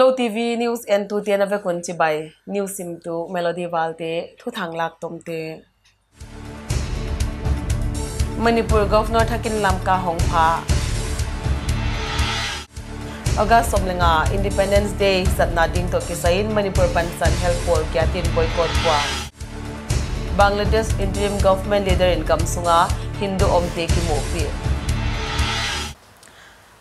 Tulo TV News and tu tian ave kun chi bai News sim tu Melody Valte thu thang lak tom te Manipur Governor Thakin Lamka Hongpha August Somlenga Independence Day satna ding to kisain Manipur Pansan Health Pol kyatin boycott kwa Bangladesh interim government leader in Kamsunga Hindu omte ki mo pi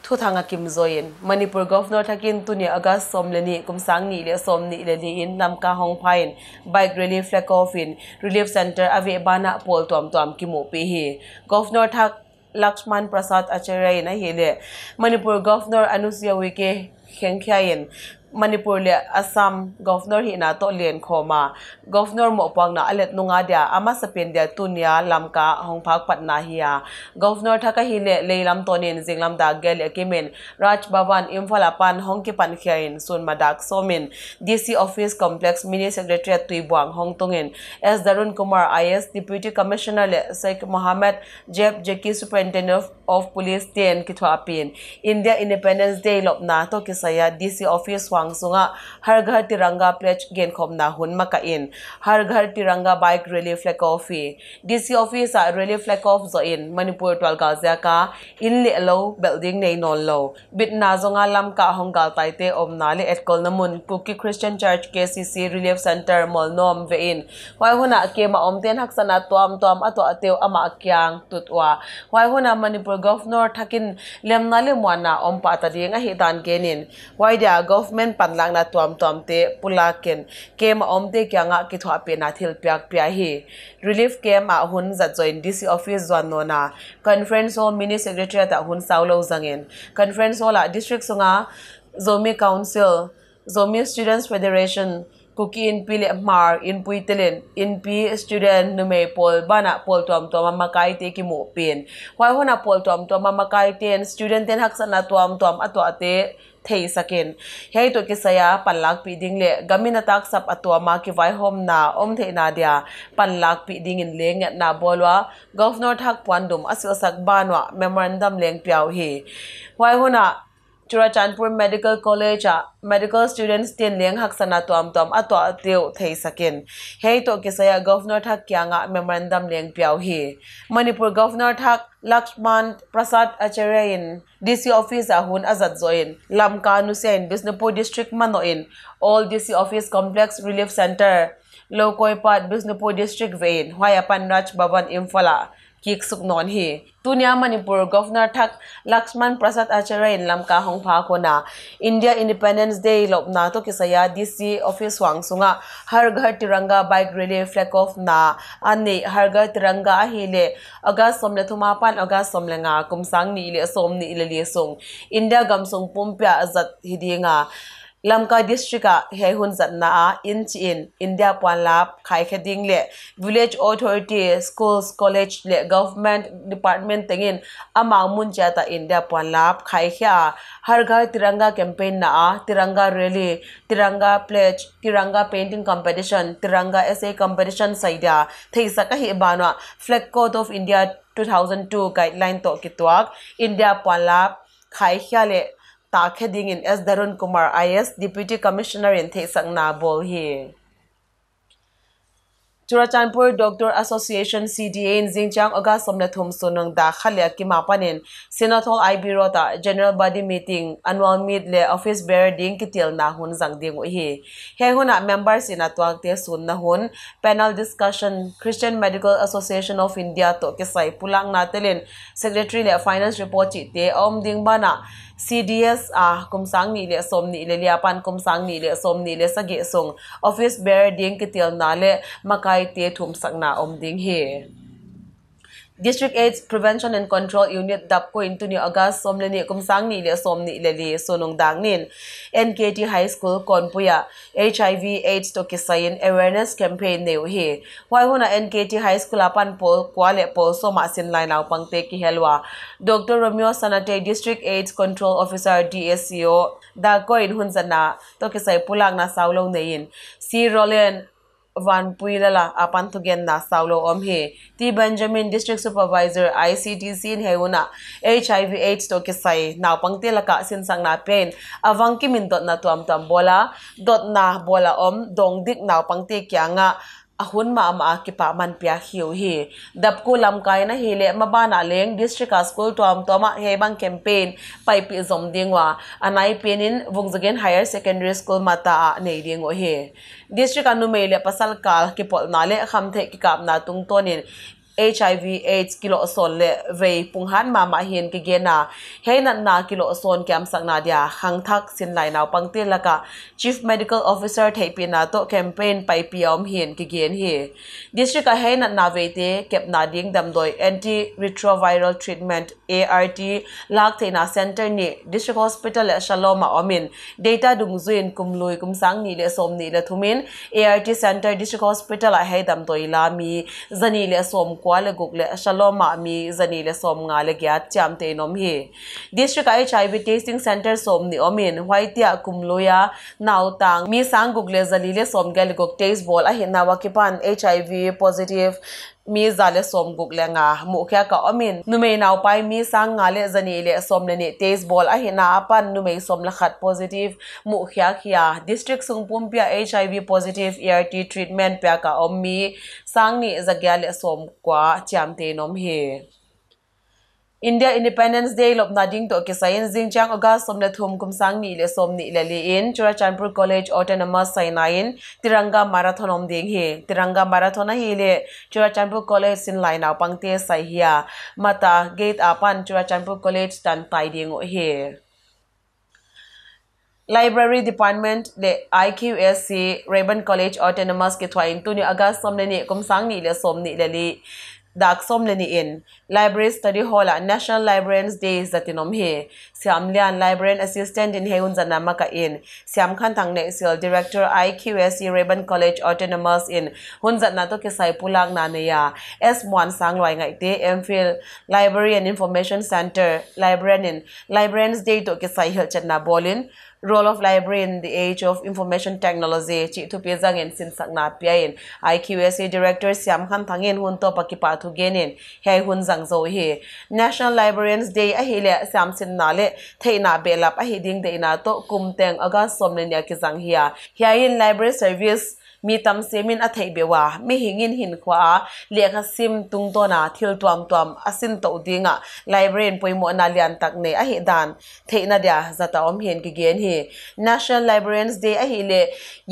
thu thanga kim zoin manipur governor thakin tuni agas somleni kumsang ni le somni le li in lamka hong phain. Bike relief flag off in relief center ave bana pol tom tom ki mo pe hi governor thak lakshman prasad acharya na hele manipur governor anusia wike khengkhyain Manipur le Assam governor hi na to len khoma governor mo pang na alet nunga dia ama sapen dia tunia lamka hongphak patna hiya governor thaka hi le leilam tonin jinglam da gel ekimen raj bhavan imphal apan hongki pan khiain sun madak somin dc office complex mini secretariat tuibuang hongtongin s darun kumar is deputy commissioner le sheikh mohammed jeb jeki superintendent of police ten kitwa apin india independence day lopna to kisaya dc office wang sunga har ghar tiranga pledge gen khom na hun maka in har ghar tiranga bike rally flag off dc office a rally flag off zo in, manipur twal ga ja ka, in le lo building nei non lo, bit na zonga lam ka hong gal tai te om na le et kol namun kuki christian church kcc relief center mol nom ve in wai huna ke ma om ten hak sana tuam tuam ato ateu ama kyang tutwa wai huna manipur governor thakin lem na le mwana om pa ta ding a hi dan genin wai dia government pen pan lang na tuam tuam te pulaken kem om te kya nga ki thwa pe na thil pyak pya hi. Relief kem a hun za join dc office zwan no na conference hall mini secretary ta hun saulo zangin conference hall a district sunga zomi council, zomi students federation, kuki in pili mar, in puitelen in pi student nume pol bana pol tom tom makai te ki mo pen wai hona pol tom tom makai ten student ten hak sana tom tom atwa te थे सकेन। हे तो कि किसया पल्लाक पी दिंग ले गमिन ताक सब अतो मा कि वाई होम ना, ओम थे ना दिया। पल्लाक पी दिंग इन लेंग ना बोलवा गवर्नर ठक पुआन दुम असिल सक बानवा मेमोरेंडम लेंग प्याव ही। वाई होना चुरा चांदपुर मेडिकल कॉलेज आ मेडिकल स्टूडेंट्स तीन लें हक सना तुम तुम अतो थे सकें हे तो किसा गवर्नर था क्या मेमोरेंदम लें प्या मनपुर मणिपुर गवर्नर था लक्ष्मण प्रसाद आचार्य इन डी सी ऑफ़िस आहुन अजत जो इन लमका नुसैन बिष्णुपुर डिस्ट्रिक्ट मनो in all D C office complex relief centre लोकोपात बिष्णुपुर डिस्ट्रिक्ट वे इन हवाई अपन राज भवन इम्फला kik suk non hi tunia manipur governor thak lakshman prasad acharya in lamka hongpha ko na india independence day lopna to kisaya dc office wang sunga har ghar tiranga bike rally flag off na ani har ghar tiranga hi le aga somle thuma pan aga somle nga kumsang ni le som ni le sung india gamsung pumpya azat hidinga लमका डिस्ट्रिका हूँ जन्ना इन ची in India पानलाप खाई खेदिंग ले village authority schools college ले government department तेंग इन अमामुन इंडिया पानलाप खाई खिया हर घर तिरंगा कैंपेन ना तिरंगा रैली तिरंगा प्लेज तिरंगा पेंटिंग कंपटीशन तिरंगा ऐसे कंपटीशन सही दा थे सका ही बानवा flag code of India 2002 guideline तो कितवाक इंडिया पानलाप खाई खिया ta kheding in S Darun Kumar IS Deputy Commissioner in Thesang na bol hi Churachanpur Doctor Association CDA in Xinjiang Oga Somna Thum Sunung da khalya ki mapanin Senator IB Rota General Body Meeting Annual Meet le Office Bearer ding kitil na hun zang ding hi he huna members in atwak te sun na hun panel discussion Christian Medical Association of India to kisai pulang na telen Secretary le Finance report chi te om ding bana CDS a kumsang ni le som ni le liapan kumsang ni le som ni le sagi sung. Office bear ding kitil na le makai te thum sakna om ding he District AIDS Prevention and Control Unit dap ko into ni August somleni kumsang ni le som ni le li sonong dang nin NKT High School konpuya HIV AIDS to kisayin awareness campaign ne hi wai huna NKT High School apan pol kwale pol so ma sin line aw pangte ki helwa Dr. Romeo Sanate, District AIDS Control Officer DSCO da ko in hunzana to kisay pulang na saulo nein si Roland van puilala, apan thugen na saulo om he ti benjamin, district supervisor ictc in heuna hiv aids to kisai na pangte laka sin sang na pen awang kimin dot na tuam tam bola dot na bola om dong dik na pangte kya nga ahun ma ama ki pa man pya hiu hi. Dap ku lam kai na hi le ma ba na leng district school to am to ma he bang campaign pai pi zom dingwa anai penin wungzagen higher secondary school mata nei ding o he district anu me le pasal kal ki pol na le kham the ki kap na tung tonin HIV AIDS kilo son le ve punghan ma ma hian ki gena he na na kilo son kyam sang na dia. Khang thak sin lai naw pangte laka. Chief medical officer thei pi na to campaign pai piom hian ki gen hi. District a he na na ve te kep na ding dam doi anti retroviral treatment ART lak te na center ni district hospital le shaloma omin. Data dung zuin kumlui kum sang ni le som ni le thumin. ART center district hospital a he dam doi la mi. Zani le som kwa le guk le shaloma mi zani le som nga le gya cham te nom hi district hiv testing center som ni omin whitea kumloya nau tang mi sang guk le zali le som gel guk test ball a hin na wakipan hiv positive มีซาเลสอมกุกแลงาหมู่แค่ก็อมินนุเมนาวไปมีสังงาเลซะนี่เลสอมเลนี่เทสบอลอะหินาปันนุเมสอมละขัด positive หมู่แค่เคีย district สุงปุมเปีย HIV positive ERT treatment เปียกะอมมีสังนี่ซะแกเลสอมกว่าจามเตนอมเฮ India Independence Day lop na ding to ke sayin Xinjiang August somle thum kum sang ni le som ni le li in. Churachandpur College Autonomous Sainain Tiranga Marathon om ding he Tiranga Marathon hi le Churachandpur College sin lai naw pangte sai hia. Mata gate apan Churachandpur College tan tai ding o he Library Department le IQSC Raven College Autonomous ke thwain tu ni August somle ni kum sang ni le som ni le li. Dak som le in. Library study hall at national librarians day zatinom he. Siam lian librarian assistant in heun jana maka in. Siam khan thang ne sil director iqsc raven college autonomous in. Hun jana to ke sai pulang ya. S1 sang loi ngai te mphil library and information center librarian librarians day to ke sai hel bolin role of library in the age of information technology. Chi thu pe jang en, sin sakna piain IQSA director Siam Khan thangin hun to pakipa thu genin he hun jang zo hi. National Librarians Day a hi Siam sin na le. Theina belap a hiding de na to kum teng aga somne nya ki jang hiya hi in library service มีตั้มเซมินอัฐเบว่าไม่หิงินหินขวาเลียกซิมตุงตัวนาทิลตัวมตวมอสินตอดิงอะไลบรีนปวยมนาเลียนตักเนอหิดานเทนาเดียจะตอมเห็นกิเกนฮี National Librarians Day อหิเล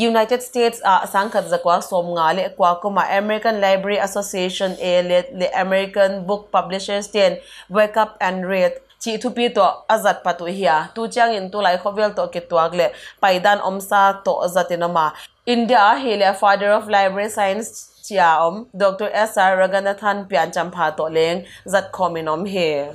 United States อะสังกัดจักว่าสมงาเลกว่าก็มา American Library Association เอเลเล American Book Publishers เตีน Wake up and read chi thu pi to azat patu hiya tu chang in tu lai khovel to ke tuak le. Paidan omsa to azatinama India hele father of library science, chia om. Dr. S.R. Raganathan pian champha to leng. Zat khominom he.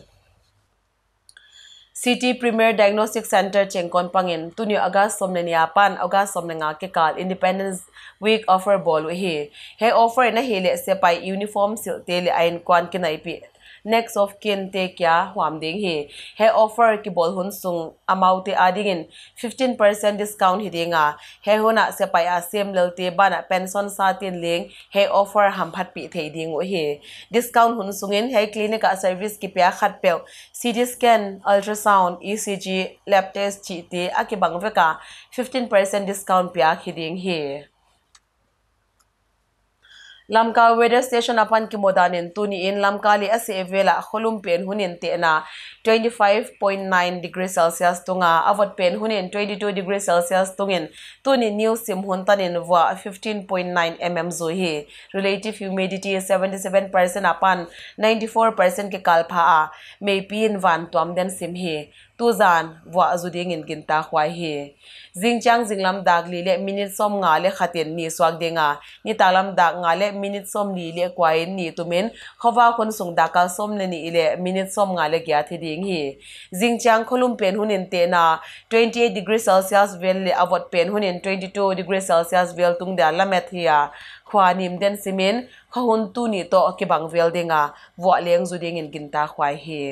City Premier Diagnostic Center, chengkon pangin. Tuni August somne niapan August somne nga ke kal. Independence Week offer bol he he offer na hele se pai uniform sil te le ain kwan kinai pi next of kin te kya huam ding hi. He offer ki bol hun sung amount te ading in 15% discount hi dinga. He hona se pai a sem lel te bana pension sa tin ling. He offer ham phat pi thei ding hi. Discount hun sungin, he clinic a service ki pya khat pe CT scan, ultrasound ECG lab test chi te akibang veka 15% discount pya khiding hi lamka weather station apan ki modanin tuni in lamka li ase vela kholum pen hunin te na 25.9 degrees celsius tunga. Avot pen hunin 22 degrees celsius tungin. Tuni new sim hun tanin wa 15.9 mm zo hi relative humidity 77% apan 94% ke kalpha a. May pin van tuam den sim hi tu zan wa azuding in ginta khwai hi. Jingchang jinglam dak li le minute som nga le khaten ni swak denga ni talam dak nga le minute som li le kwai ni tumen khawa kon sung daka som le ni le minute som nga le gya thi ding hi. Jingchang kholum pen hunin te na. 28 degree celsius vel le avot pen hunin. 22 degree celsius vel tung da lamet hiya khwa nim den simen khahun tu ni to ke bang vel denga wa leng zu ding in ginta khwai hi.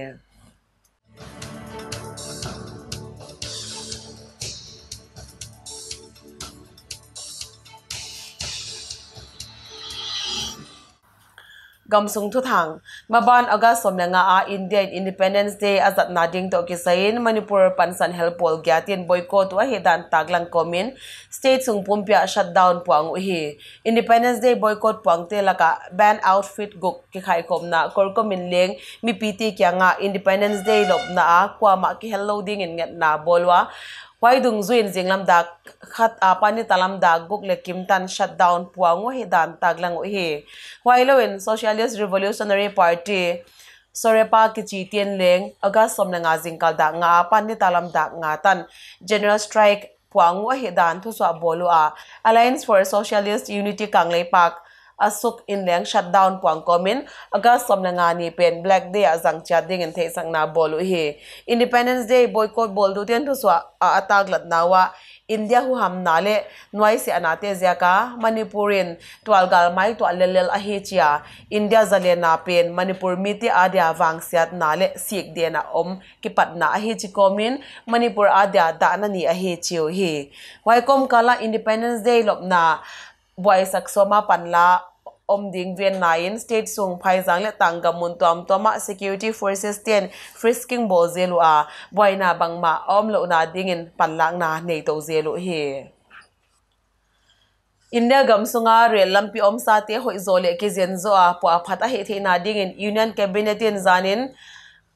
Gamsung thu thang maban aga somna nga a indian independence day azat na ding to ki sain manipur pansan helpol gyatin boycott wa hedan taglang komin. State sung pumpya shutdown puang hi independence day boycott puang te ban outfit guk ki khai kom na. Kor komin leng mi pt kya nga independence day lop na a kwa ma ki hello ding in ngat na bolwa wai dung zuin jinglam dak, khat apani talam dak, guk le kimtan shutdown puang hi dan taglang hi. Wai loin socialist revolutionary party sorepa ki chi tien leng aga somna nga jingkal da nga apani talam dak nga tan, general strike puang hi dan thu swa bolu a, alliance for socialist unity kanglei pak asuk in leng shutdown puang komin. Aga somna nga ni pen black day azang cha ding in the sang na bolu hi. Independence day boycott bol du tian thu swa atag lat nawa India hu ham nale noi se anate zia ka. Manipurin. Twal gal mai to lelel a chia. India zale na pen. Manipur miti adia wang siat nale sik de na om. Ki pat na a chi komin. Manipur adia da na ni a hi chiu hi. Wai kom kala Independence Day lop na. Boy saksoma panla om ding vian nain state sung phai jang le tang ga mun tom toma security forces ten frisking bo zelu a. Boina bangma om lo na ding in panlang na nei to zelu hi. India gam sunga rel lampi om sa te hoi zole ke zen zo a po phata he the na ding in union cabinet in zanin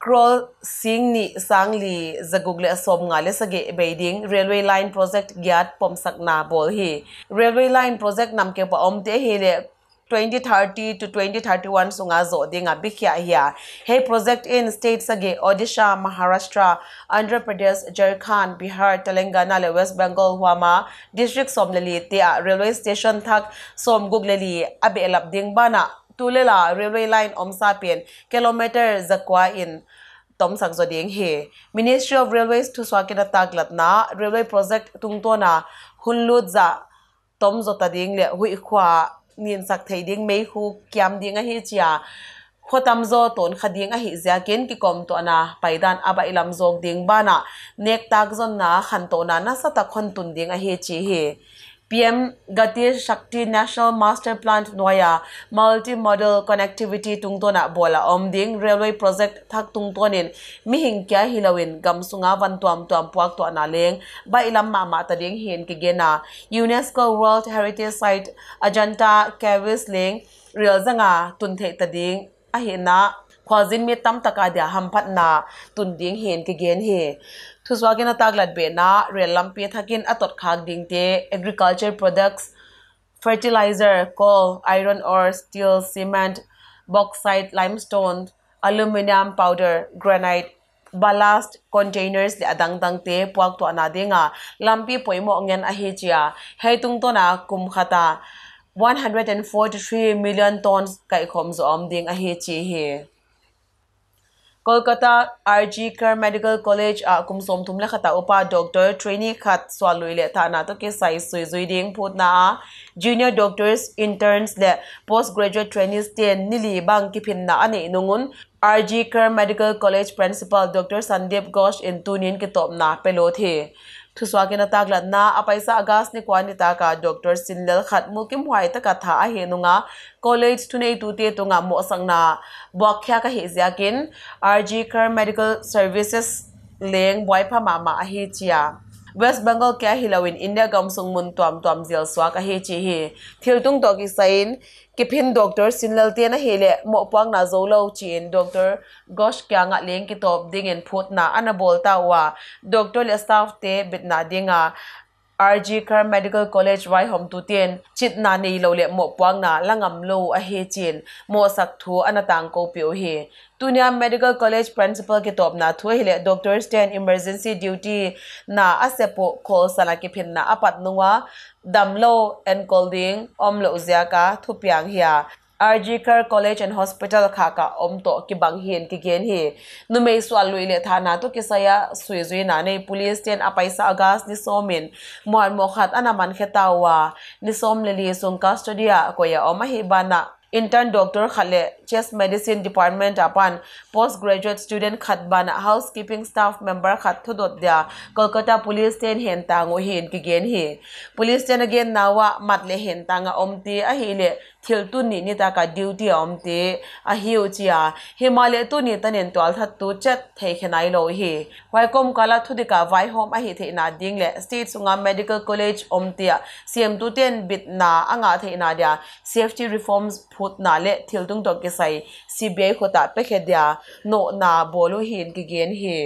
Krol Singh ni sangli zagugle asom nga le sage beiding railway line project gyat pomsak na bol hi. Railway line project nam ke pa om te he le 2030 to 2031 sunga zo dinga bikhya hiya hey project in states age odisha maharashtra andhra pradesh jharkhand bihar telangana le west bengal huama district somleli te railway station thak som gugleli abe lap ding bana tulela railway line omsa pen kilometer zakwa in tom sak zo ding he ministry of railways to swakina taglat na railway project tungtona hunlut za tom zo ta ding le hui khwa nhìn sắc thấy điên mấy khu kiam điên ấy à, khó tâm do tổn khá điên ấy à, kiến cái công tọa na bài đàn à bậy làm dòng điên ba na. Nét tác dân na khăn tọa na na sát tạc khăn tùn điên ấy chi hề PM Gati Shakti National Master Plan Noya Multi-Model Connectivity tungtona bola, omding railway project thak tungtonin, mihing kya hilawin gamsunga van tuam tuam puak to analeng ba ilam mama tading hin kigena UNESCO World Heritage Site, Ajanta Caves Ling real zanga tunthe tading ahina khwazin mi tam taka dia hampat tunding hin kigen he thuswagena taglat be na relam pe thakin atot khak ding te agriculture products, fertilizer, coal, iron ore, steel, cement, bauxite, limestone aluminum powder, granite, ballast, containers le adang dang te puak to na denga. Lampi poimo ngen a hi chia heitung to na kum khata. 143 million tons kai khom zo om ding a hi chi hi Kolkata RG Ker Medical College a kumsom thumle khata upa doctor trainee khat swalui le thana to ke sai sui zui ding phut na junior doctors interns le postgraduate trainees ten nili bang ki phin na ani nungun RG Ker Medical College principal Dr. Sandeep Ghosh in tunin ki top na pelo the ठुसवा के नताक लदना अपैसा अगास ने क्वा निता डॉक्टर सिनल खतमु के मुआय तक था हे नुंगा कॉलेज थुने टूते तुंगा मो संगना बख्या का हेजिया किन R G Kar medical services Laing बॉयफा मामा हे चिया West Bengal kya hilawin, India gam sung mun tuam tuam zil swa ka he chi hi. Thil tung to ki sain, ki phin doctor sinlal te na hele mo pang na zo lo chin doctor gosh kya nga leng ki top ding en phut na anabol ta wa. Doctor le staff te bit na dinga. RG Car Medical College Rai Hom Tu Tien chit na nei lo le mo puang na langam lo a he chin mo sak thu anatang ko pio he Tunia Medical College Principal ki top na thu hele Doctor Stand Emergency Duty na asepo call sana ki phin na apat nuwa damlo and colding om lo zia ka thu piang hiya R G Kar college and hospital खाका ओमतो कि बंगहियन कि गेन ही नुमे स्वालुइले थाना तो किसया सुइजुइ नाने पुलिस टेन अपाइसा अगास निसोमिन मोहन मोखात अना मन खेतावा निसोम लेली सुंग कस्टडिया कोया ओमा हिबाना intern doctor khale chest medicine department apan postgraduate student khatban housekeeping staff member khat thudot dia kolkata police ten hen tango hin ki gen hi police ten again nawa matle hen tanga omti a hi le thil tu ni ni ta ka duty om te a hiu chia himale tu ni tanen twal that tu chat thei khenai lo hi wai kom kala thudi ka vai hom a hi the na ding le state sunga medical college om te cm tu ten bit na anga the na dia safety reforms phut na le thil tung to ke sai cbi khota pe khedia no na bolu hin ki gen hi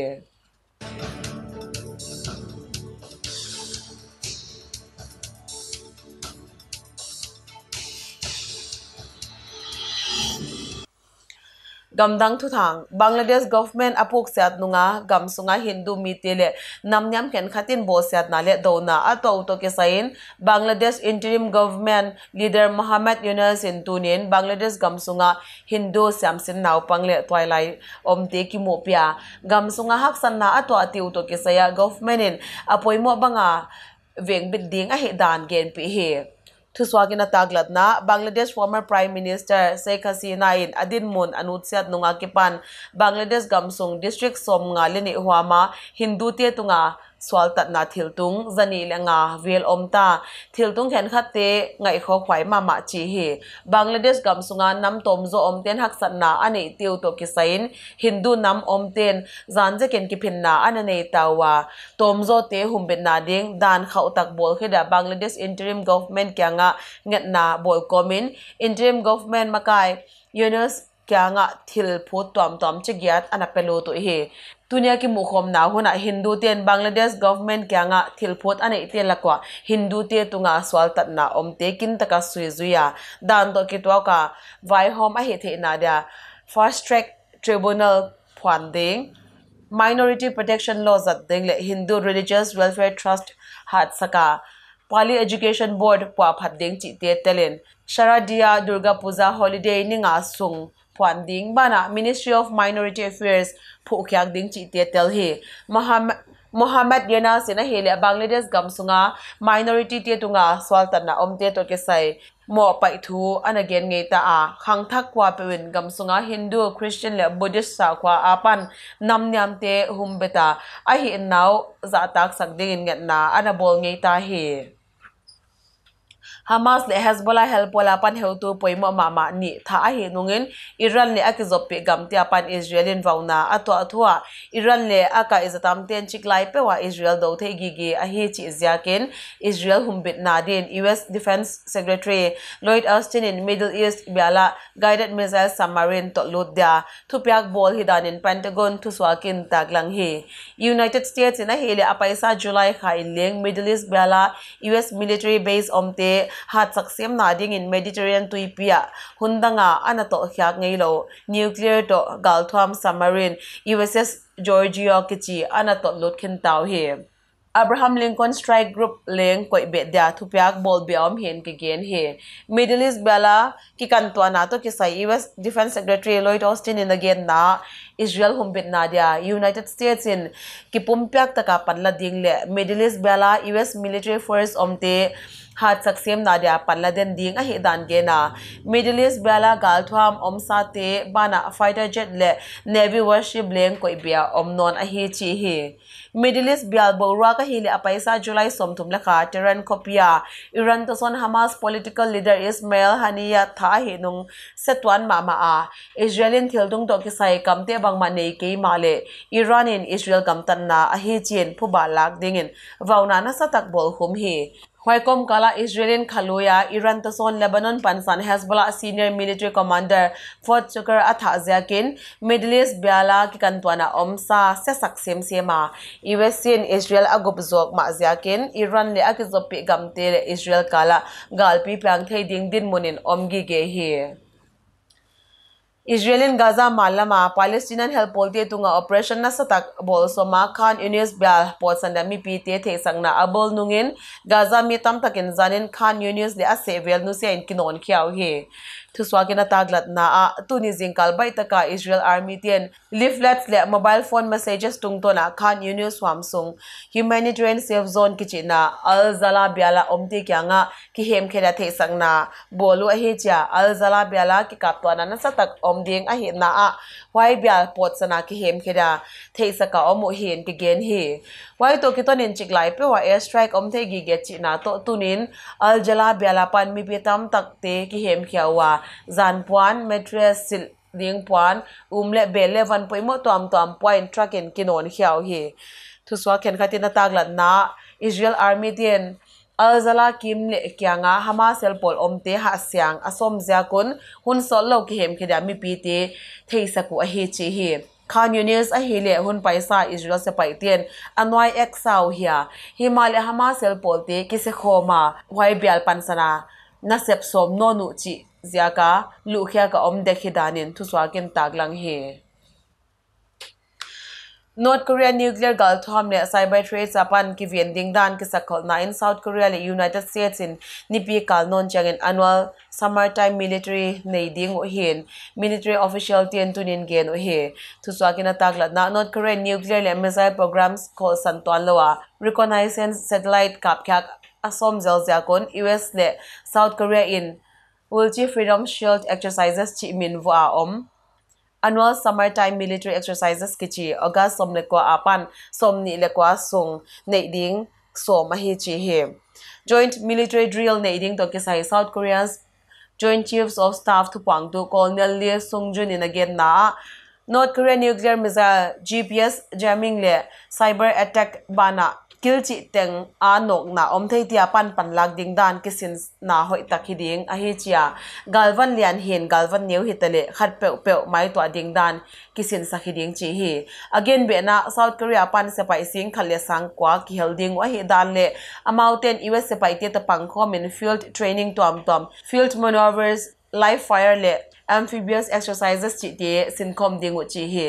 gamdang thu thang bangladesh government apuk siat nunga gam sunga hindu mi tele namnyam ken khatin bo siat na le dona ato to ke sain bangladesh interim government leader muhammad yunus in tunin bangladesh gam sunga hindu samsin naw pangle twilight om te ki mo pia gam sunga hak san na ato ati to ke saya government in apoi mo banga veng bit ding a he dan gen pi he thuswagina taglat na Bangladesh former Prime Minister Sheikh Hasina in adin mun anutsiat nunga kipan Bangladesh gamsung district som nga lini huama Hindu te tunga swal tat na thil tung zani le nga vel om ta. Thil tung khen khat te ngai kho khwai ma ma chi hi bangladesh gam sunga nam tom zo om ten hak san na ani tiu to ki sain hindu nam om ten zan je ken ki phin na ana nei tawa à. tom zo te hum ben na ding dan khau tak bol khida bangladesh interim government kya nga ngat na bol komin interim government makai Yunus kya nga thil phu tom tom che gyat ana pelo to hi. Tunia ki mukhom na huna hindu ten bangladesh government kya nga thilphot ane te lakwa hindu te tunga swal tat na om te kin taka sui zuya dan to ki to ka vai hom a he the na da fast track tribunal phwan ding, minority protection laws at ding le hindu religious welfare trust hat saka, Pali Education Board pwa phat ding chi te telen Sharadia Durga Puja holiday ni nga sung puan ding bana Ministry of Minority Affairs phu khyak ding chi te tel hi Muhammad Muhammad Yana sina hele Bangladesh gamsunga minority te tunga swaltan na omte to ke sai. Mo pai thu an again nge ta a, khang thak kwa pewin gamsunga Hindu, Christian le Buddhist sa kwa apan nam nyam te hum beta a hi naw za tak sak ding ngat na, ana bol nge ta hi Hamas le Hezbollah helpola pan heutu poimo mama ni tha a hi nungin Iran le akizopi gamti apan Israelin vauna ato athua Iran le aka izatam ten chiklai pewa Israel do the gi gi a hi chi ziakin Israel humbit nadin US Defense Secretary. Lloyd Austin in Middle East biala guided missile submarine to ludya thupyak bol hidanin Pentagon thuswakin taglang hi United States in a hele apaisa July kha in leng Middle East biala US military base omte hat saksem na ding in Mediterranean tuipia hundanga anato khyak ngei lo nuclear to galtham submarine USS Georgia kichi anato lot khin taw hi Abraham Lincoln Strike Group leng koi be dia thupiak bol biom hen ke gen he Middle East bela ki kan to na to ki sai US Defense Secretary Lloyd Austin in again na Israel humbit na dia United States in ki pumpyak taka panla ding le Middle East bela US military force omte hat saksem na dia panla den ding a hi dan ge na. Middle East bela om sa te bana fighter jet le navy warship leng koi bia omnon a hi chi hi. Middle East bial bora ka hili apaisa July somtum laka Tehran kopia Iran to son Hamas political leader Ismail Haniya tha hi nung setwan mama a. Israelin thildung to ki sai kamte bang ma nei ke male Iran in Israel kamtan na a hi Phu phuba lak dingin vauna na satak bol hum hi. Huaykom kala Israelian Khaloya, Iran Tason Lebanon Pansan Hezbollah senior military commander Fort Sugar Athaziakin, Middle East Biala Kikantwana Omsa Sesak Sim Sema, USN Israel Agup Maziakin, Iran le Akizopi Gamte Israel kala Galpi Pang Ding Din Munin Omgi Gehi. Israel Gaza मालमा Palestine help बोलते तुंगा ऑपरेशन ना सतक बोल सो मा खान यूनिस ब्याल पोसन दे मी पीते थे संगना अबल नुंगिन गजा मी तम तक इन जानिन खान यूनिस ले असे वेल नु से इन किन ऑन खियाउ हे थु स्वागिन तागलत ना आ तुनि जिंग काल बाई तका इज्रेल आर्मी तेन लीफलेट्स ले मोबाइल फ़ोन मैसेजेस तुंग तो खान यूनिस वाम ह्यूमैनिटेरियन सेफ़ जोन किचि अल जला बियाला ओमते क्यांगा कि हेम खेदा थे संगना बोलु अहे अल जला बियाला कि कापतो ना सतक มเดียงอะเห็นนะอะไว้เบียปวดสนากิเห็มเคดาเทศกาอมุเห็นกิเกนเฮไว้ตัวคิตันินจิกไหลเปว่าเอสไตรค์อมเทกิเกจินาโตตุนินอัลจลาเบียลาปันมีเปตัมตักเตกิเห็มเขียวว่าจานพวนเมทรสซิลเลียงพวนอุมเละเบลเลวันปอยมอตอมตอมปอยทรักเกนกินอนเขียวเฮทุสวาเข็ขัดตินตากลัดนะอิสราเอลอาร์มีเดียน alzala kim le kyanga hamas el pol omte ha siang asom zia kun hun sol lo ki hem khida mi pi te theisa ku a he chi hi Khan Yunis a hele hun paisa Israel se pai tien anwai ek sau hia Himalaya Hamas el pol te ki se khoma wai bial pansana na sep som no nu chi zia ka lu khia ka om dekhi danin thu swa ken taglang he North Korea nuclear gal thom le cyber threat japan ki vian ding dan ki sakhol na in South Korea le United States in nipi kal non chang in annual summertime military nei ding o hin. Military official tien tunin gen o he thu swa kina takla na North Korea nuclear le missile programs ko santuan lowa reconnaissance satellite kap kyak asom zel kon US le South Korea in Ulchi Freedom Shield exercises chi min vo om. Annual summertime military exercises kichi august som le kwa apan som ni le kwa sung nei ding so ma hi chi he joint military drill nei ding to ke sai south koreans joint chiefs of staff to pang to colonel lee sung jun in again na north korea nuclear missile gps jamming le cyber attack bana kil chi teng a nok na om thei tia pan pan lak ding dan ki sin na hoi takhi ding a hi chia galvan lian hin galvan neu hi tale khat pe pe mai to ding dan ki sin sakhi ding chi hi again be na south korea pan se pai sing khale sang kwa ki hel ding wa hi dan le amountain us se pai te ta pang khom in field training tom tom field maneuvers live fire le amphibious exercises chi te sin khom ding chi hi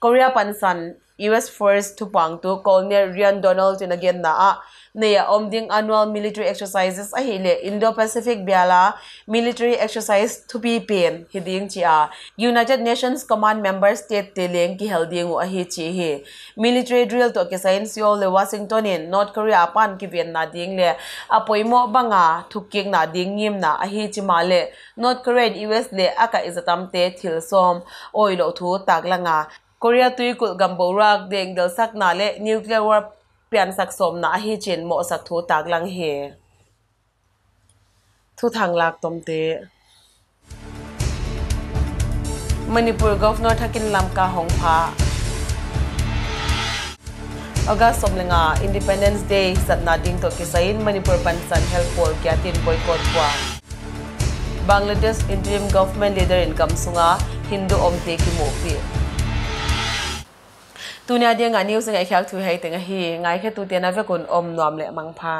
korea pan san US Force to pang to Colonel Ryan Donald in again na neya omding annual military exercises a hile Indo-Pacific biala military exercise to be pen hiding chia, United Nations Command Member State teleng ki helding a hi chi hi military drill to ke sain Seoul le Washington in, North Korea pan ki vian na ding le apoimo banga thuking na ding ngim na a hi chi male North Korea US le aka izatam te thil som oilo thu taklanga Korea tui kul gambo rak deng del sak na le nuclear war pian sak som na hi chin mo sak thu tak lang he thu thang lak tom te Manipur governor thakin lamka hongpha August somlenga à, Independence Day satna ding to kisain Manipur pansan health board kya tin boycott kwa Bangladesh interim government leader in Kamsunga à, Hindu omte ki mo pi tu nia dia nga news ngai khyak thu hai tenga hi ngai khe tu te na ve kun om nom le mang pha